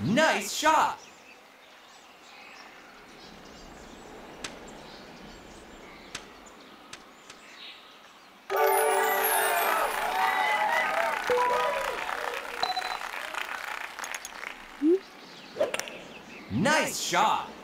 Nice shot! Nice shot!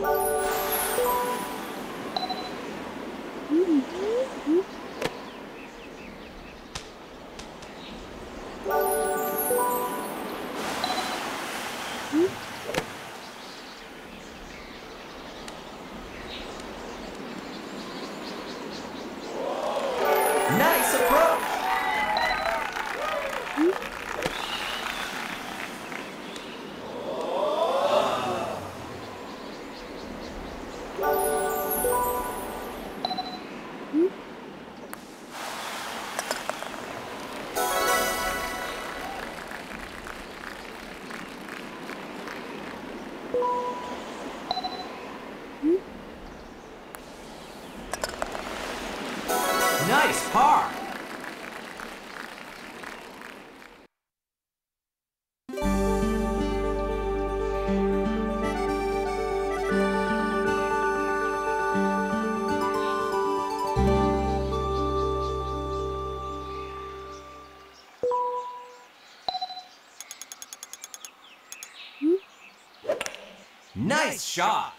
Nice Nice shot!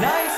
Nice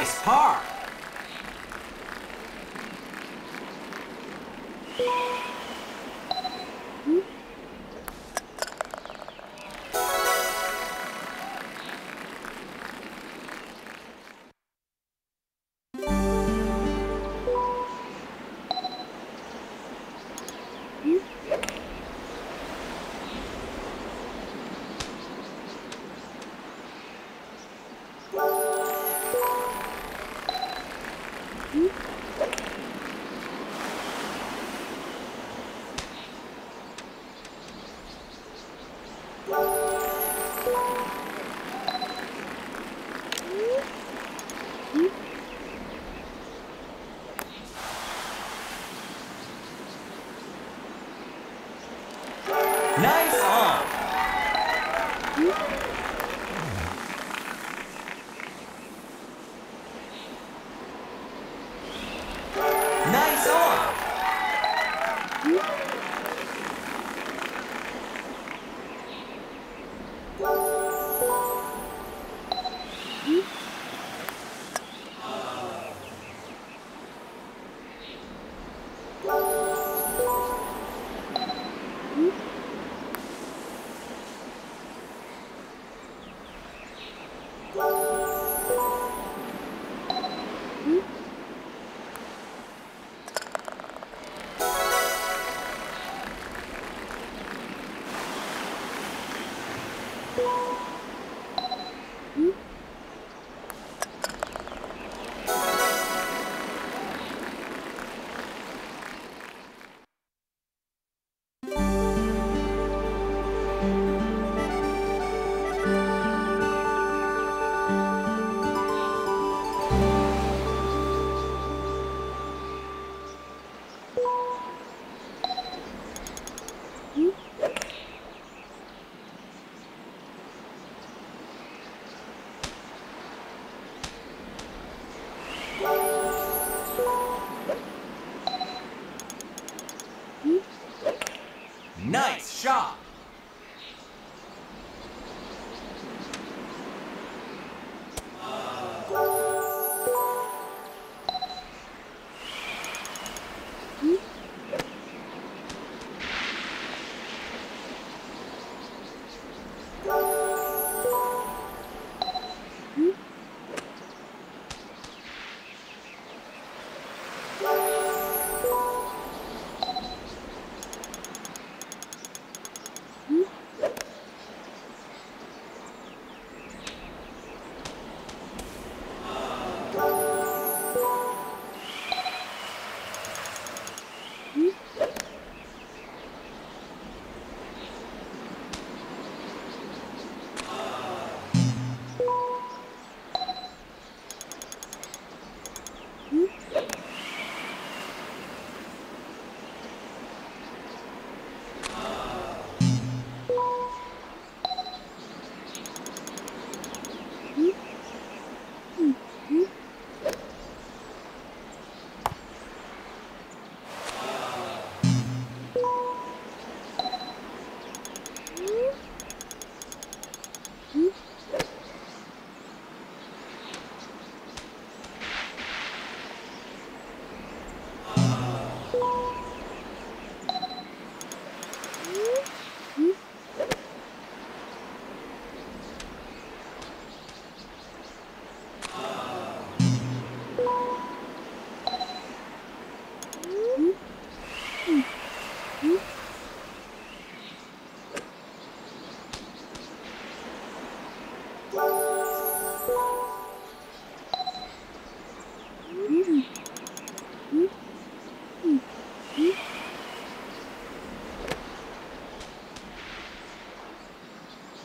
Nice par.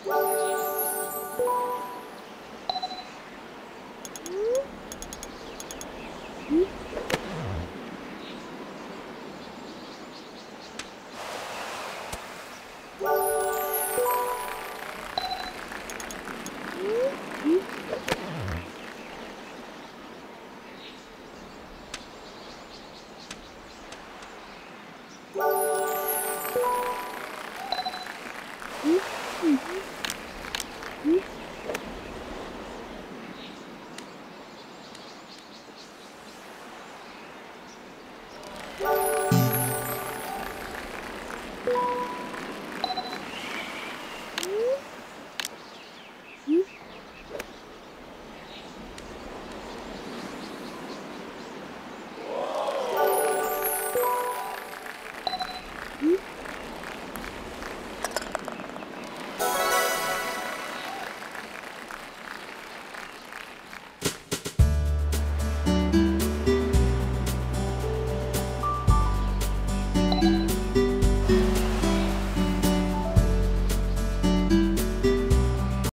Bye. Bye.